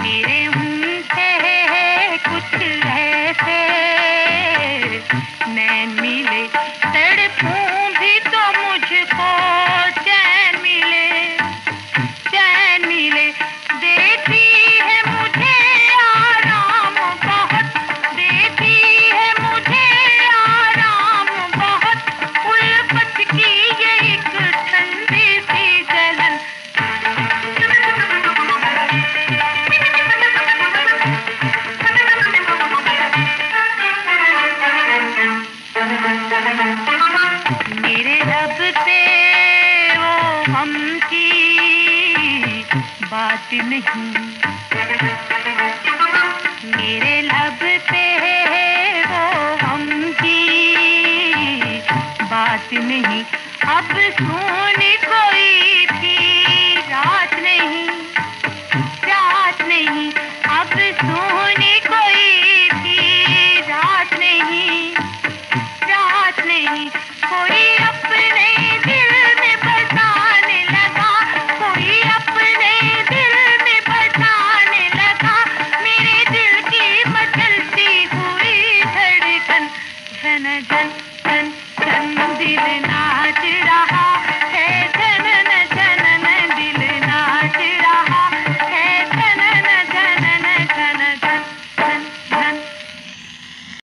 मेरे उनसे कुछ ऐसे बात नहीं। मेरे लब पे वो हम की बात नहीं। अब सोने